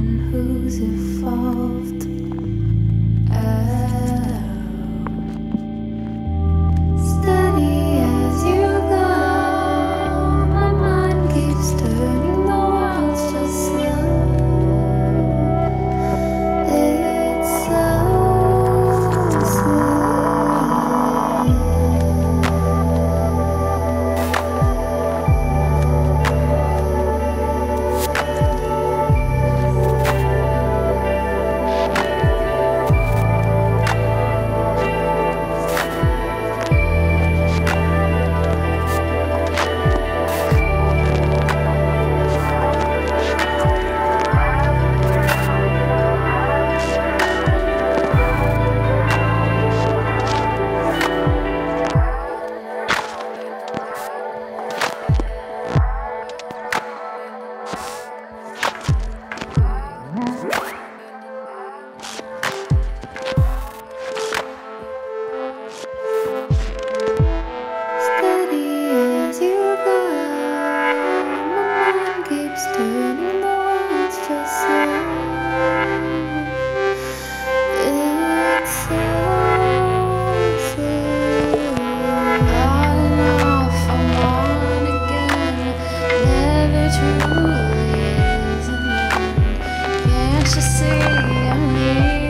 one who's a fall. Can't you see I'm need?